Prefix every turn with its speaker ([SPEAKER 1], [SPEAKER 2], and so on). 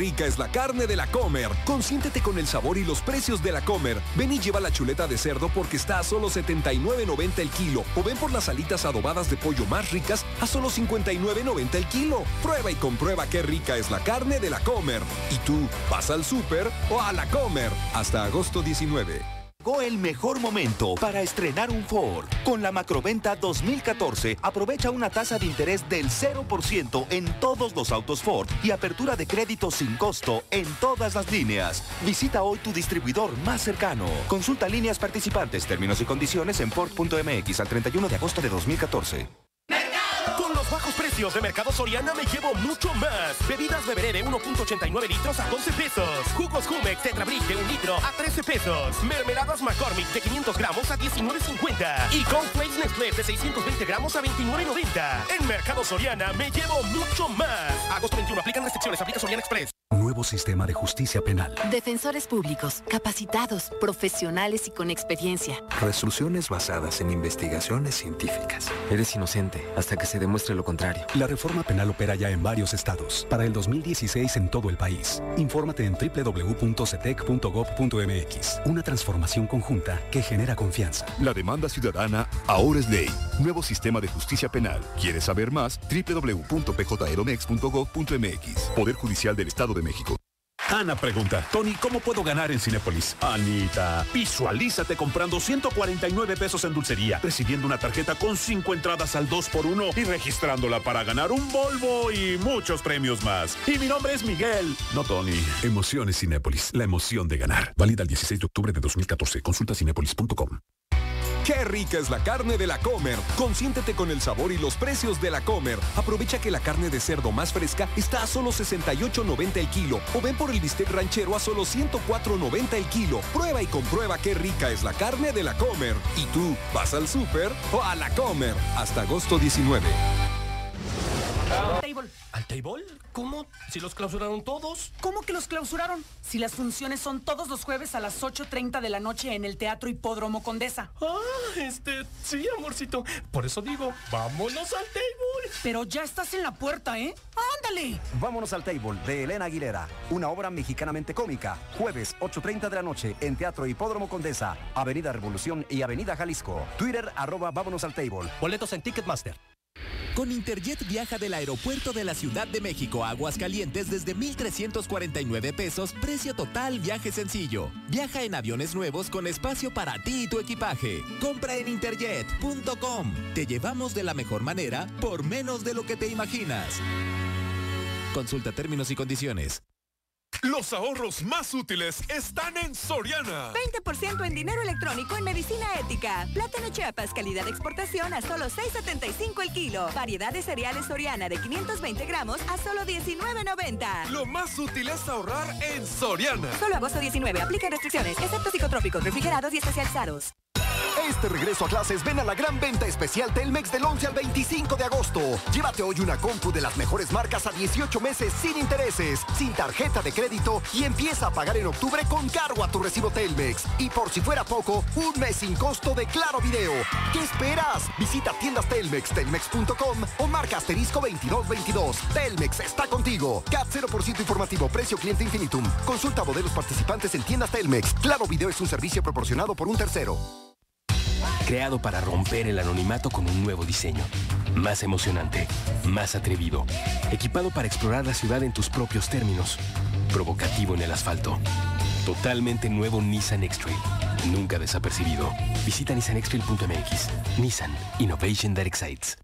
[SPEAKER 1] Rica es la carne de la Comer. Consiéntete con el sabor y los precios de la Comer. Ven y lleva la chuleta de cerdo porque está a solo 79.90 el kilo. O ven por las alitas adobadas de pollo más ricas a solo 59.90 el kilo. Prueba y comprueba qué rica es la carne de la Comer. ¿Y tú vas al súper o a la Comer? Hasta agosto 19.
[SPEAKER 2] Llegó el mejor momento para estrenar un Ford. Con la macroventa 2014, aprovecha una tasa de interés del 0% en todos los autos Ford y apertura de crédito sin costo en todas las líneas. Visita hoy tu distribuidor más cercano. Consulta líneas participantes, términos y condiciones en Ford.mx al 31 de agosto de 2014
[SPEAKER 3] bajos precios de Mercado Soriana me llevo mucho más. Bebidas beberé de 1.89 litros a 12 pesos. Jugos Jumex Tetrabric de 1 litro a 13 pesos. Mermeladas McCormick de 500 gramos a 19.50. Y Cornflakes Nestlé de 620 gramos a 29.90. En Mercado Soriana me llevo mucho más. Agosto 21. Aplican restricciones. Aplica Soriana Express.
[SPEAKER 4] Nuevo sistema de justicia penal.
[SPEAKER 5] Defensores públicos, capacitados, profesionales y con experiencia.
[SPEAKER 4] Resoluciones basadas en investigaciones científicas.
[SPEAKER 6] Eres inocente hasta que se demuestre lo contrario.
[SPEAKER 4] La reforma penal opera ya en varios estados. Para el 2016 en todo el país. Infórmate en www.cetec.gov.mx. Una transformación conjunta que genera confianza.
[SPEAKER 7] La demanda ciudadana ahora es ley. Nuevo sistema de justicia penal. ¿Quieres saber más? www.pjeromex.gov.mx. Poder Judicial del Estado de México.
[SPEAKER 8] Ana pregunta, Tony, ¿cómo puedo ganar en Cinépolis? Anita, visualízate comprando 149 pesos en dulcería, recibiendo una tarjeta con 5 entradas al 2x1 y registrándola para ganar un Volvo y muchos premios más. Y mi nombre es Miguel, no Tony.
[SPEAKER 4] Emociones Cinépolis, la emoción de ganar. Válida el 16 de octubre de 2014. Consulta cinépolis.com.
[SPEAKER 1] ¡Qué rica es la carne de la Comer! Consiéntete con el sabor y los precios de la Comer. Aprovecha que la carne de cerdo más fresca está a solo 68.90 el kilo. O ven por el bistec ranchero a solo 104.90 el kilo. Prueba y comprueba qué rica es la carne de la Comer. ¿Y tú vas al súper o a la Comer? Hasta agosto 19.
[SPEAKER 3] ¿Al table? ¿Cómo? ¿Si los clausuraron todos?
[SPEAKER 9] ¿Cómo que los clausuraron? Si las funciones son todos los jueves a las 8.30 de la noche en el Teatro Hipódromo Condesa.
[SPEAKER 3] Ah, este, sí, amorcito. Por eso digo, vámonos al table.
[SPEAKER 9] Pero ya estás en la puerta, ¿eh? ¡Ándale!
[SPEAKER 10] Vámonos al table de Elena Aguilera, una obra mexicanamente cómica. Jueves, 8.30 de la noche en Teatro Hipódromo Condesa, Avenida Revolución y Avenida Jalisco. Twitter, arroba vámonos al table.
[SPEAKER 3] Boletos en Ticketmaster.
[SPEAKER 11] Con Interjet viaja del aeropuerto de la Ciudad de México a Aguascalientes desde 1,349 pesos, precio total, viaje sencillo. Viaja en aviones nuevos con espacio para ti y tu equipaje. Compra en interjet.com. Te llevamos de la mejor manera por menos de lo que te imaginas. Consulta términos y condiciones.
[SPEAKER 12] Los ahorros más útiles están en Soriana.
[SPEAKER 13] 20% en dinero electrónico en medicina ética. Plátano Chiapas, calidad de exportación a solo 6.75 el kilo. Variedad de cereales Soriana de 520 gramos a solo 19.90.
[SPEAKER 12] Lo más útil es ahorrar en Soriana.
[SPEAKER 13] Solo agosto 19. Aplica restricciones, excepto psicotrópicos, refrigerados y especializados.
[SPEAKER 2] Este regreso a clases ven a la gran venta especial Telmex del 11 al 25 de agosto. Llévate hoy una compu de las mejores marcas a 18 meses sin intereses, sin tarjeta de crédito y empieza a pagar en octubre con cargo a tu recibo Telmex. Y por si fuera poco, un mes sin costo de Claro Video. ¿Qué esperas? Visita tiendas Telmex, telmex.com o marca asterisco 2222. Telmex está contigo. CAT 0% informativo, precio cliente infinitum. Consulta modelos participantes en tiendas Telmex. Claro Video es un servicio proporcionado por un tercero.
[SPEAKER 14] Creado para romper el anonimato con un nuevo diseño. Más emocionante, más atrevido. Equipado para explorar la ciudad en tus propios términos. Provocativo en el asfalto. Totalmente nuevo Nissan X-Trail. Nunca desapercibido. Visita nissanxtrail.mx. Nissan Innovation That Excites.